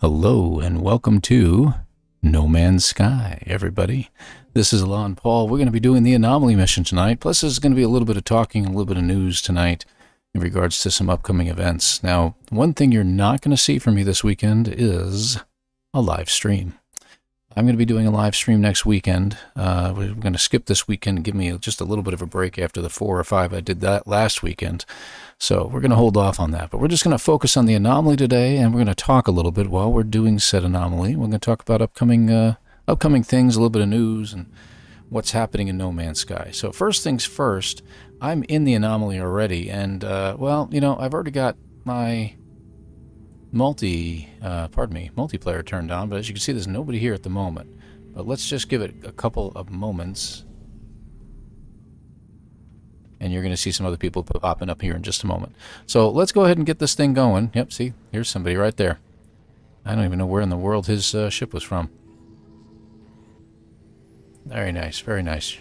Hello and welcome to No Man's Sky, everybody. This is Elan Paul. We're going to be doing the anomaly mission tonight. Plus, there's going to be a little bit of talking, a little bit of news tonight in regards to some upcoming events. Now, one thing you're not going to see from me this weekend is a live stream. I'm going to be doing a live stream next weekend. Uh, we're going to skip this weekend give me just a little bit of a break after the four or five I did that last weekend. So we're going to hold off on that. But we're just going to focus on the anomaly today, and we're going to talk a little bit while we're doing said anomaly. We're going to talk about upcoming uh, upcoming things, a little bit of news, and what's happening in No Man's Sky. So first things first, I'm in the anomaly already, and uh, well, you know, I've already got my multi, uh, pardon me, multiplayer turned on, but as you can see, there's nobody here at the moment. But let's just give it a couple of moments. And you're going to see some other people popping up here in just a moment. So let's go ahead and get this thing going. Yep, see, here's somebody right there. I don't even know where in the world his uh, ship was from. Very nice, very nice.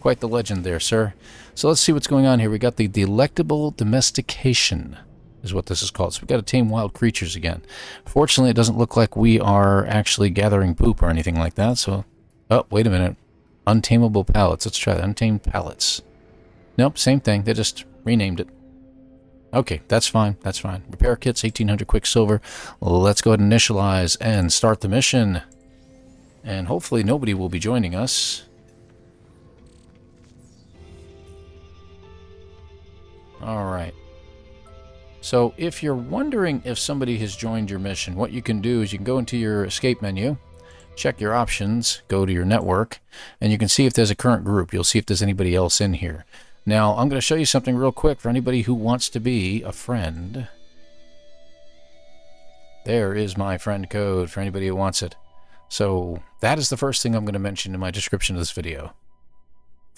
Quite the legend there, sir. So let's see what's going on here. We got the Delectable Domestication is what this is called. So we've got to tame wild creatures again. Fortunately, it doesn't look like we are actually gathering poop or anything like that. So, oh, wait a minute. Untamable pallets. Let's try that. Untamed pallets. Nope, same thing. They just renamed it. Okay, that's fine. That's fine. Repair kits, 1800 quicksilver. Let's go ahead and initialize and start the mission. And hopefully nobody will be joining us. All right. So if you're wondering if somebody has joined your mission, what you can do is you can go into your escape menu, check your options, go to your network, and you can see if there's a current group. You'll see if there's anybody else in here. Now, I'm going to show you something real quick for anybody who wants to be a friend. There is my friend code for anybody who wants it. So that is the first thing I'm going to mention in my description of this video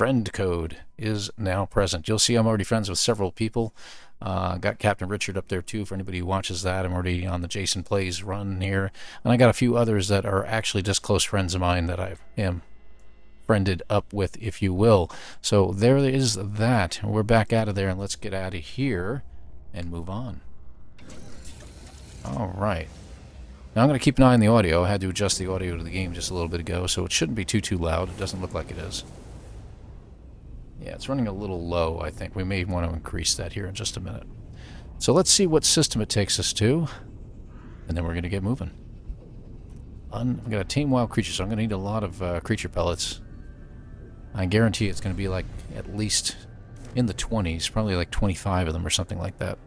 friend code is now present. You'll see I'm already friends with several people. Uh, got Captain Richard up there too for anybody who watches that. I'm already on the Jason Plays run here. And I got a few others that are actually just close friends of mine that I am friended up with, if you will. So there is that. We're back out of there and let's get out of here and move on. All right. Now I'm going to keep an eye on the audio. I had to adjust the audio to the game just a little bit ago, so it shouldn't be too, too loud. It doesn't look like it is. Yeah, it's running a little low, I think. We may want to increase that here in just a minute. So let's see what system it takes us to, and then we're going to get moving. I'm going to tame wild creatures, so I'm going to need a lot of uh, creature pellets. I guarantee it's going to be like at least in the 20s, probably like 25 of them or something like that.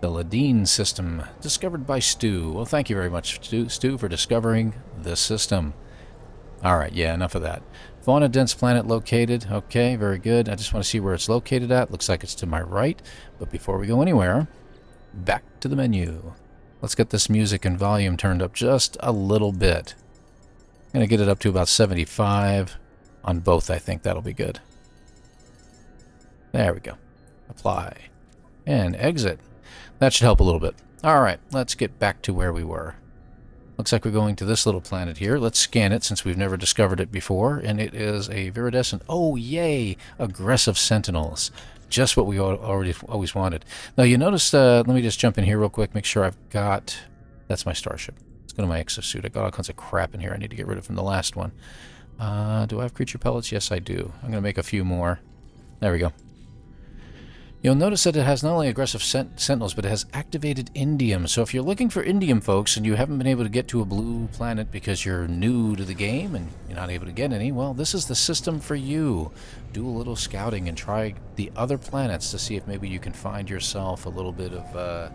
The Ladine system, discovered by Stu. Well, thank you very much, Stu, Stu for discovering this system. Alright, yeah, enough of that. Fauna dense planet located. Okay, very good. I just want to see where it's located at. Looks like it's to my right. But before we go anywhere, back to the menu. Let's get this music and volume turned up just a little bit. I'm going to get it up to about 75 on both. I think that'll be good. There we go. Apply. And exit. That should help a little bit. All right, let's get back to where we were. Looks like we're going to this little planet here. Let's scan it since we've never discovered it before. And it is a viridescent. Oh, yay! Aggressive sentinels. Just what we already always wanted. Now, you notice, uh, let me just jump in here real quick, make sure I've got... That's my starship. Let's go to my exosuit. I got all kinds of crap in here I need to get rid of from the last one. Uh, do I have creature pellets? Yes, I do. I'm going to make a few more. There we go. You'll notice that it has not only aggressive sent sentinels, but it has activated indium. So if you're looking for indium, folks, and you haven't been able to get to a blue planet because you're new to the game and you're not able to get any, well, this is the system for you. Do a little scouting and try the other planets to see if maybe you can find yourself a little bit of uh,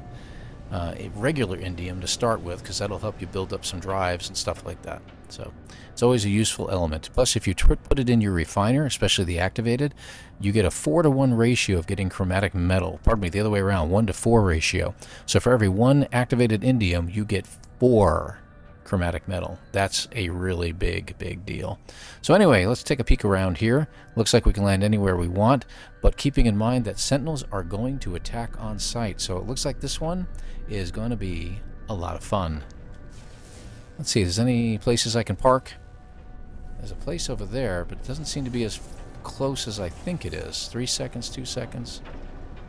uh, regular indium to start with, because that'll help you build up some drives and stuff like that. So it's always a useful element. Plus, if you put it in your refiner, especially the activated, you get a 4 to 1 ratio of getting chromatic metal. Pardon me, the other way around, 1 to 4 ratio. So for every one activated indium, you get 4 chromatic metal. That's a really big, big deal. So anyway, let's take a peek around here. Looks like we can land anywhere we want, but keeping in mind that sentinels are going to attack on sight. So it looks like this one is going to be a lot of fun. Let's see, there's any places I can park? There's a place over there, but it doesn't seem to be as close as I think it is. Three seconds, two seconds.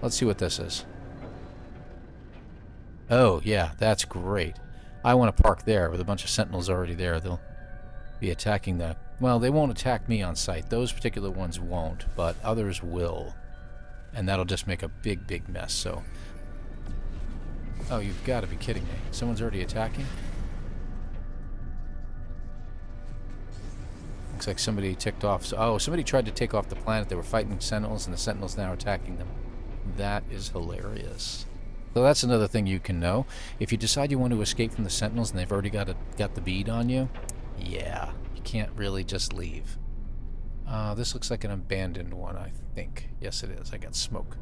Let's see what this is. Oh, yeah, that's great. I want to park there with a bunch of sentinels already there. They'll be attacking the... Well, they won't attack me on sight. Those particular ones won't, but others will. And that'll just make a big, big mess, so... Oh, you've got to be kidding me. Someone's already attacking? Looks like somebody ticked off... So, oh, somebody tried to take off the planet. They were fighting sentinels, and the sentinels now are attacking them. That is hilarious. So that's another thing you can know. If you decide you want to escape from the Sentinels and they've already got a, got the bead on you, yeah, you can't really just leave. Uh, this looks like an abandoned one, I think. Yes, it is. I got smoke.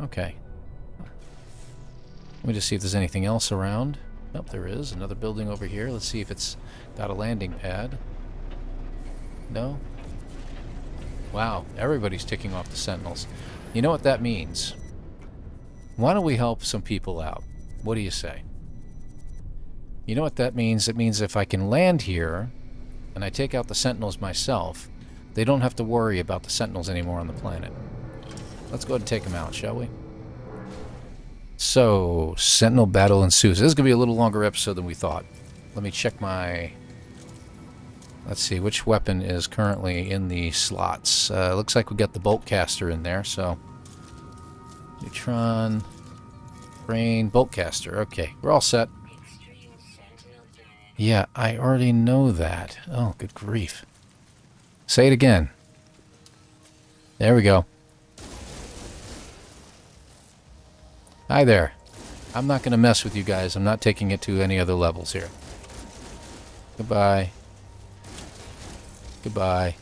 Okay. Let me just see if there's anything else around. Oh, there is. Another building over here. Let's see if it's got a landing pad. No? Wow, everybody's ticking off the Sentinels. You know what that means? Why don't we help some people out? What do you say? You know what that means? It means if I can land here, and I take out the Sentinels myself, they don't have to worry about the Sentinels anymore on the planet. Let's go ahead and take them out, shall we? So, Sentinel battle ensues. This is going to be a little longer episode than we thought. Let me check my... Let's see, which weapon is currently in the slots? Uh, looks like we got the bolt caster in there, so... Neutron, Brain, Boltcaster. Okay, we're all set. Yeah, I already know that. Oh, good grief. Say it again. There we go. Hi there. I'm not going to mess with you guys. I'm not taking it to any other levels here. Goodbye. Goodbye.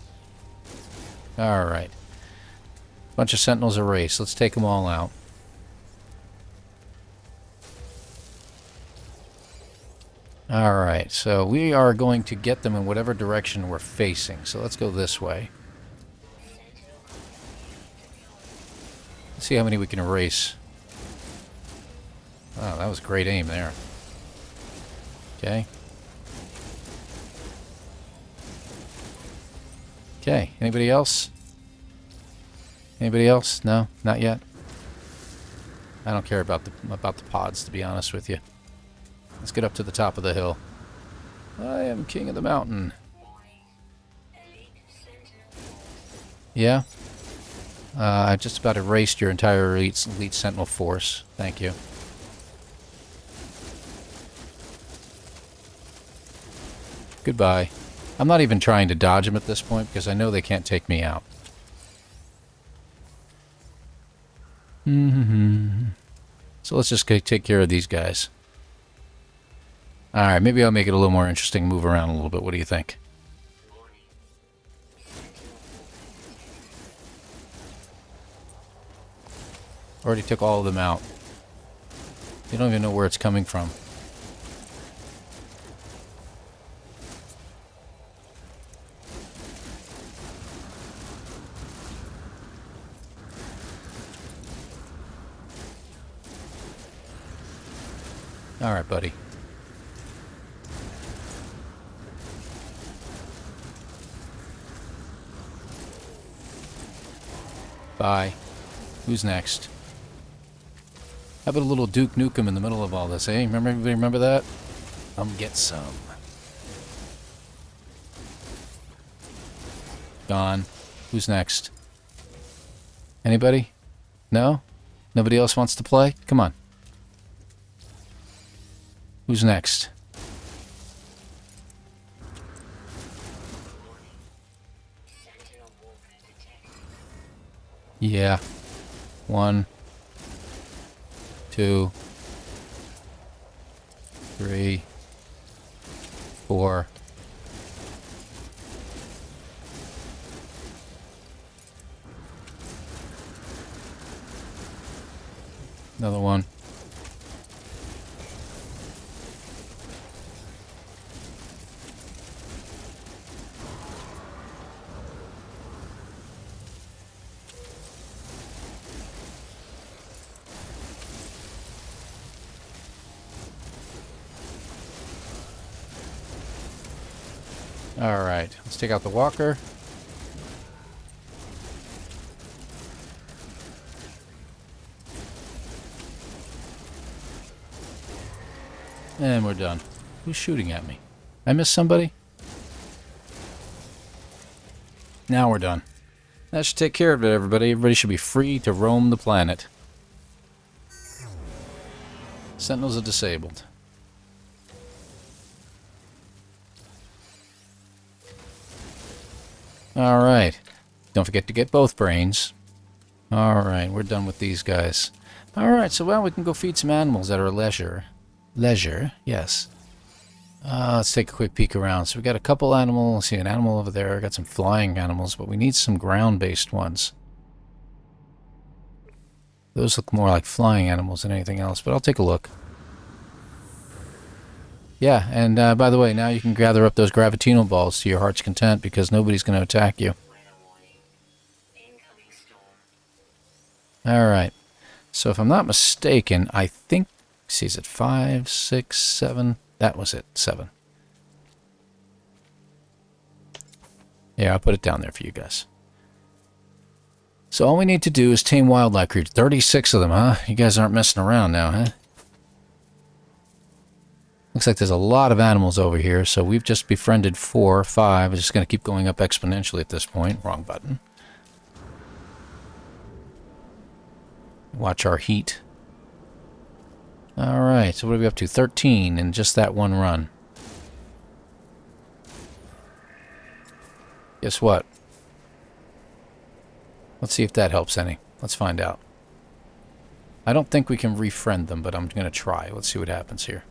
Alright. Bunch of sentinels erased. Let's take them all out. Alright, so we are going to get them in whatever direction we're facing. So let's go this way. Let's see how many we can erase. Wow, that was great aim there. Okay. Okay, anybody else? Anybody else? No, not yet. I don't care about the about the pods, to be honest with you. Let's get up to the top of the hill. I am king of the mountain. Yeah? Uh, I just about erased your entire elite, elite sentinel force. Thank you. Goodbye. I'm not even trying to dodge them at this point because I know they can't take me out. Mm-hmm. So let's just take care of these guys. Alright, maybe I'll make it a little more interesting, move around a little bit. What do you think? Already took all of them out. You don't even know where it's coming from. Alright, buddy. Bye. Who's next? How about a little Duke Nukem in the middle of all this, eh? Remember, everybody remember that? Come get some. Gone. Who's next? Anybody? No? Nobody else wants to play? Come on. Who's next? Yeah. One. Two. Three. Four. Another one. Alright, let's take out the walker. And we're done. Who's shooting at me? I missed somebody? Now we're done. That should take care of it, everybody. Everybody should be free to roam the planet. Sentinels are disabled. Alright. Don't forget to get both brains. Alright, we're done with these guys. Alright, so well, we can go feed some animals at our leisure. Leisure, yes. Uh, let's take a quick peek around. So we've got a couple animals. See an animal over there. Got some flying animals, but we need some ground-based ones. Those look more like flying animals than anything else, but I'll take a look. Yeah, and uh, by the way, now you can gather up those gravitino balls to your heart's content because nobody's going to attack you. Alright. So if I'm not mistaken, I think... See, is it five, six, seven? That was it. Seven. Yeah, I'll put it down there for you guys. So all we need to do is tame wildlife creatures. 36 of them, huh? You guys aren't messing around now, huh? Looks like there's a lot of animals over here, so we've just befriended four, five. It's just going to keep going up exponentially at this point. Wrong button. Watch our heat. Alright, so what are we up to? 13 in just that one run. Guess what? Let's see if that helps any. Let's find out. I don't think we can refriend them, but I'm going to try. Let's see what happens here.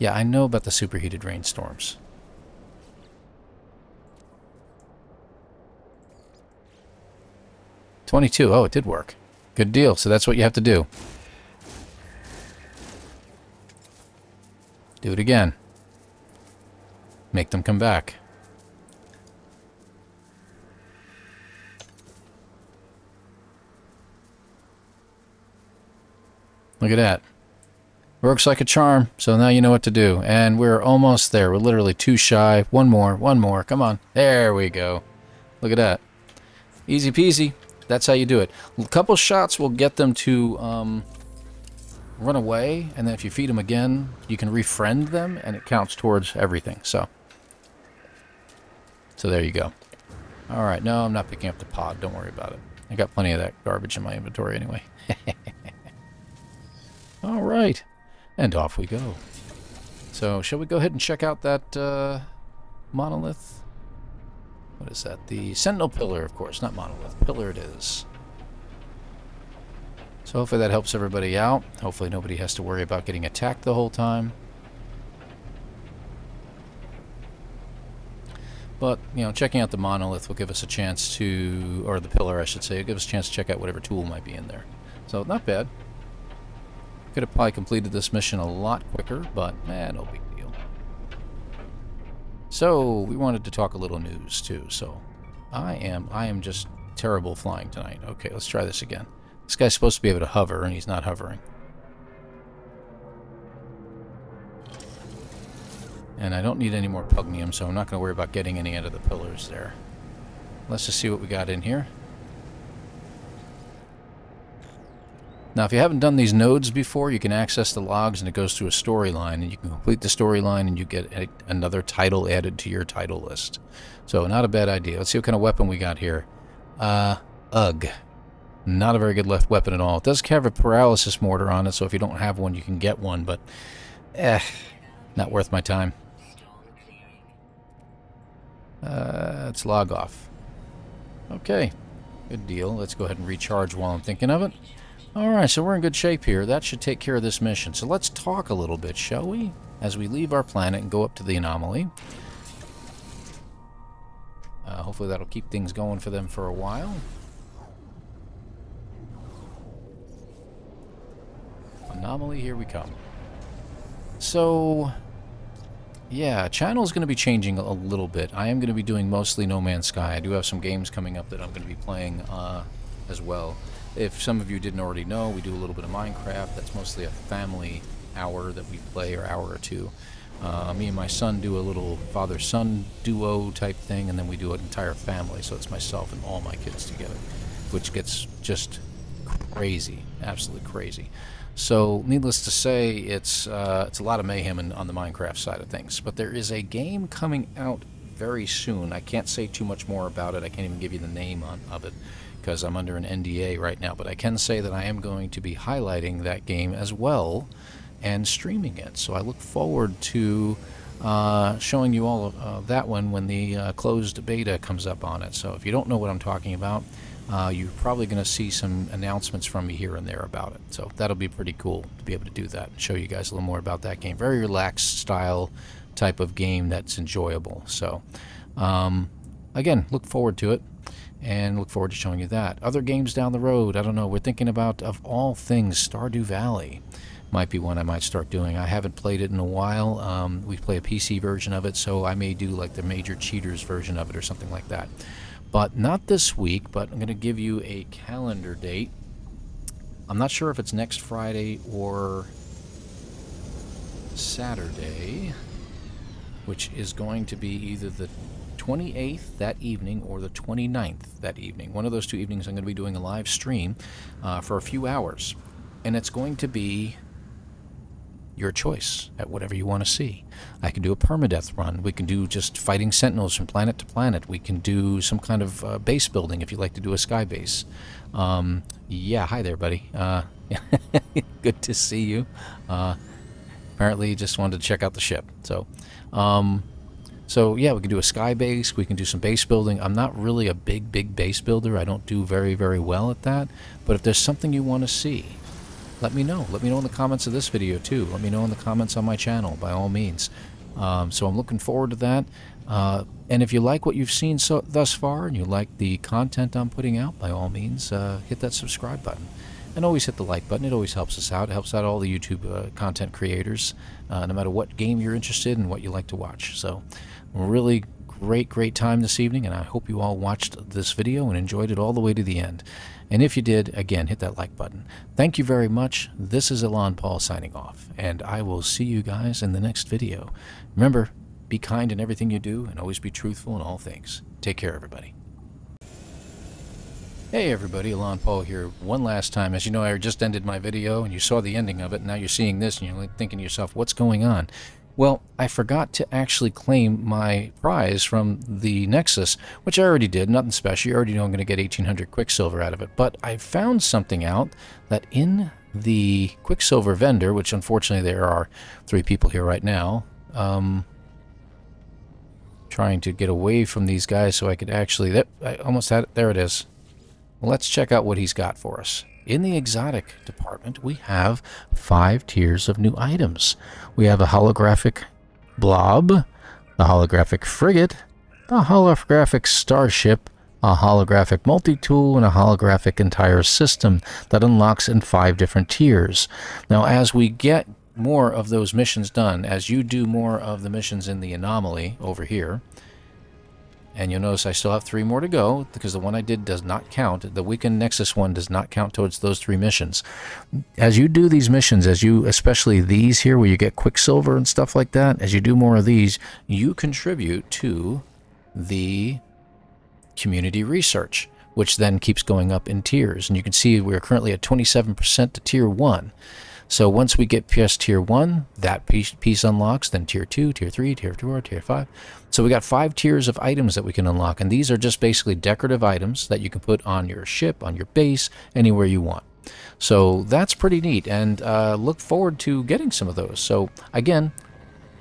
Yeah, I know about the superheated rainstorms. Twenty-two. Oh, it did work. Good deal. So that's what you have to do. Do it again. Make them come back. Look at that. Works like a charm, so now you know what to do. And we're almost there. We're literally too shy. One more, one more. Come on. There we go. Look at that. Easy peasy. That's how you do it. A couple shots will get them to um, run away, and then if you feed them again, you can refriend them, and it counts towards everything. So, so there you go. All right, no, I'm not picking up the pod. Don't worry about it. I got plenty of that garbage in my inventory anyway. All right. And off we go. So, shall we go ahead and check out that uh, monolith? What is that? The Sentinel Pillar, of course, not monolith. Pillar it is. So hopefully that helps everybody out. Hopefully nobody has to worry about getting attacked the whole time. But, you know, checking out the monolith will give us a chance to, or the pillar I should say, it'll give us a chance to check out whatever tool might be in there. So, not bad. Could have probably completed this mission a lot quicker, but eh, no big deal. So, we wanted to talk a little news too. So, I am I am just terrible flying tonight. Okay, let's try this again. This guy's supposed to be able to hover, and he's not hovering. And I don't need any more pugneum, so I'm not going to worry about getting any out of the pillars there. Let's just see what we got in here. Now, if you haven't done these nodes before, you can access the logs and it goes through a storyline, and you can complete the storyline and you get a, another title added to your title list. So, not a bad idea. Let's see what kind of weapon we got here. Uh, ugh. Not a very good left weapon at all. It does have a paralysis mortar on it, so if you don't have one, you can get one, but eh, not worth my time. Uh, let's log off. Okay, good deal. Let's go ahead and recharge while I'm thinking of it. Alright, so we're in good shape here. That should take care of this mission. So let's talk a little bit, shall we? As we leave our planet and go up to the anomaly. Uh, hopefully that'll keep things going for them for a while. Anomaly, here we come. So, yeah, channel is going to be changing a little bit. I am going to be doing mostly No Man's Sky. I do have some games coming up that I'm going to be playing uh, as well. If some of you didn't already know, we do a little bit of Minecraft. That's mostly a family hour that we play, or hour or two. Uh, me and my son do a little father-son duo type thing, and then we do an entire family. So it's myself and all my kids together, which gets just crazy, absolutely crazy. So, needless to say, it's uh, it's a lot of mayhem in, on the Minecraft side of things. But there is a game coming out very soon. I can't say too much more about it. I can't even give you the name on, of it because I'm under an NDA right now. But I can say that I am going to be highlighting that game as well and streaming it. So I look forward to uh, showing you all uh, that one when the uh, closed beta comes up on it. So if you don't know what I'm talking about, uh, you're probably going to see some announcements from me here and there about it. So that'll be pretty cool to be able to do that and show you guys a little more about that game. Very relaxed style type of game that's enjoyable. So um, again, look forward to it and look forward to showing you that. Other games down the road, I don't know, we're thinking about, of all things, Stardew Valley might be one I might start doing. I haven't played it in a while. Um, we play a PC version of it, so I may do like the Major Cheaters version of it or something like that. But not this week, but I'm going to give you a calendar date. I'm not sure if it's next Friday or Saturday, which is going to be either the 28th that evening or the 29th that evening. One of those two evenings I'm going to be doing a live stream uh, for a few hours. And it's going to be your choice at whatever you want to see. I can do a permadeath run. We can do just fighting sentinels from planet to planet. We can do some kind of uh, base building if you like to do a sky base. Um, yeah, hi there, buddy. Uh, good to see you. Uh, apparently, you just wanted to check out the ship. So, um, so yeah, we can do a sky base. We can do some base building. I'm not really a big, big base builder. I don't do very, very well at that. But if there's something you want to see, let me know. Let me know in the comments of this video too. Let me know in the comments on my channel by all means. Um, so I'm looking forward to that. Uh, and if you like what you've seen so thus far and you like the content I'm putting out, by all means, uh, hit that subscribe button. And always hit the like button. It always helps us out. It helps out all the YouTube uh, content creators, uh, no matter what game you're interested in, what you like to watch. So really great, great time this evening, and I hope you all watched this video and enjoyed it all the way to the end. And if you did, again, hit that like button. Thank you very much. This is Elan Paul signing off, and I will see you guys in the next video. Remember, be kind in everything you do, and always be truthful in all things. Take care, everybody. Hey everybody, Elan Paul here one last time. As you know, I just ended my video and you saw the ending of it, now you're seeing this and you're thinking to yourself, what's going on? Well, I forgot to actually claim my prize from the Nexus, which I already did, nothing special. You already know I'm going to get 1800 Quicksilver out of it. But I found something out that in the Quicksilver vendor, which unfortunately there are three people here right now, um, trying to get away from these guys so I could actually... That, I almost had it. There it is. Let's check out what he's got for us. In the exotic department, we have five tiers of new items. We have a holographic blob, the holographic frigate, the holographic starship, a holographic multi-tool, and a holographic entire system that unlocks in five different tiers. Now, as we get more of those missions done, as you do more of the missions in the anomaly over here, and you'll notice I still have three more to go because the one I did does not count. The Weekend Nexus one does not count towards those three missions. As you do these missions, as you, especially these here where you get Quicksilver and stuff like that, as you do more of these, you contribute to the community research, which then keeps going up in tiers. And you can see we're currently at 27% to tier 1. So once we get PS Tier 1, that piece, piece unlocks, then Tier 2, Tier 3, Tier 4, Tier 5. So we got five tiers of items that we can unlock, and these are just basically decorative items that you can put on your ship, on your base, anywhere you want. So that's pretty neat, and uh, look forward to getting some of those. So again,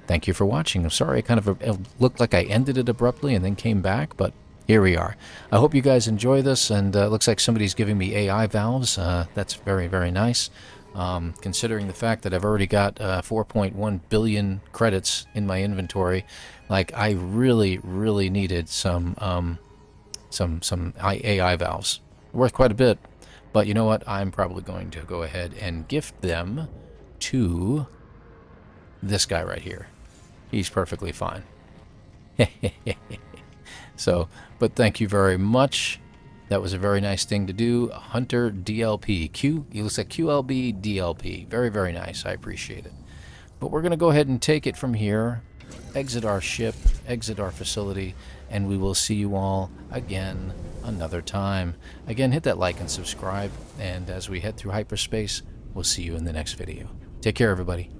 thank you for watching. I'm sorry, I kind of it looked like I ended it abruptly and then came back, but here we are. I hope you guys enjoy this, and uh, looks like somebody's giving me AI valves. Uh, that's very, very nice. Um, considering the fact that I've already got uh, 4.1 billion credits in my inventory, like I really, really needed some um, some some AI valves, worth quite a bit. But you know what? I'm probably going to go ahead and gift them to this guy right here. He's perfectly fine. so, but thank you very much. That was a very nice thing to do. Hunter DLP. Q, it looks like QLB DLP. Very, very nice. I appreciate it. But we're going to go ahead and take it from here, exit our ship, exit our facility, and we will see you all again another time. Again, hit that like and subscribe, and as we head through hyperspace, we'll see you in the next video. Take care, everybody.